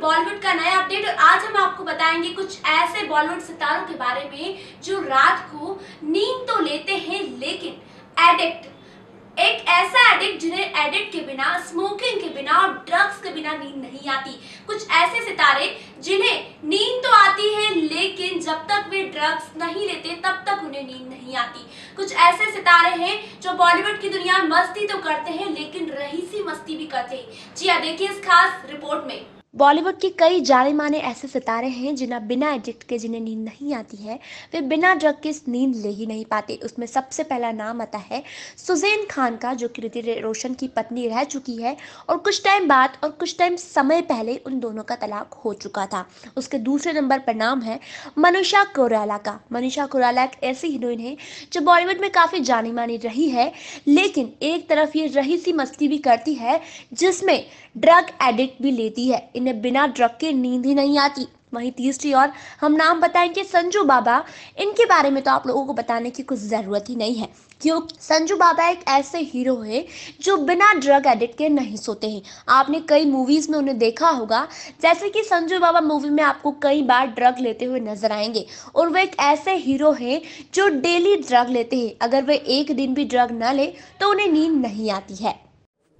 बॉलीवुड का नया अपडेट। और आज हम आपको बताएँगे कुछ ऐसे बॉलीवुड सितारों के बारे में जो रात को नींद तो लेते हैं, लेकिन एडिक्ट एक ऐसा एडिक्ट जिन्हें एडिक्ट के बिना स्मोकिंग के बिना और ड्रग्स के बिना नींद नहीं आती। कुछ ऐसे सितारे जिन्हें नींद तो आती है, लेकिन जब तक वे ड्रग्स नहीं लेते, तब तक उन्हें नींद नहीं आती। कुछ ऐसे सितारे हैं जो बॉलीवुड की दुनिया मस्ती तो करते हैं, लेकिन रहीसी मस्ती भी करते हैं। जी हाँ देखिए इस खास रिपोर्ट में। बॉलीवुड के कई जाने माने ऐसे सितारे हैं जिन्हें बिना एडिक्ट के, जिन्हें नींद नहीं आती है, वे बिना ड्रग के नींद ले ही नहीं पाते। उसमें सबसे पहला नाम आता है सुजैन खान का, जो कि ऋतिक रोशन की पत्नी रह चुकी है और कुछ टाइम बाद और कुछ टाइम समय पहले उन दोनों का तलाक हो चुका था। उसके दूसरे नंबर पर नाम है मनुषा कोराला का। मनीषा कोराला एक ऐसी हीरोइन है जो बॉलीवुड में काफ़ी जानी मानी रही है, लेकिन एक तरफ़ ये रही सी मस्ती भी करती है जिसमें ड्रग एडिक्ट भी लेती है। इन्हें बिना ड्रग के नींद ही नहीं आती। वहीं तीसरी और हम नाम बताएँगे संजू बाबा। इनके बारे में तो आप लोगों को बताने की कुछ ज़रूरत ही नहीं है। क्यों? संजू बाबा एक ऐसे हीरो है जो बिना ड्रग एडिक्ट के नहीं सोते हैं। आपने कई मूवीज़ में उन्हें देखा होगा। जैसे कि संजू बाबा मूवी में आपको कई बार ड्रग लेते हुए नज़र आएँगे। और वे एक ऐसे हीरो हैं जो डेली ड्रग लेते हैं। अगर वे एक दिन भी ड्रग न ले तो उन्हें नींद नहीं आती है।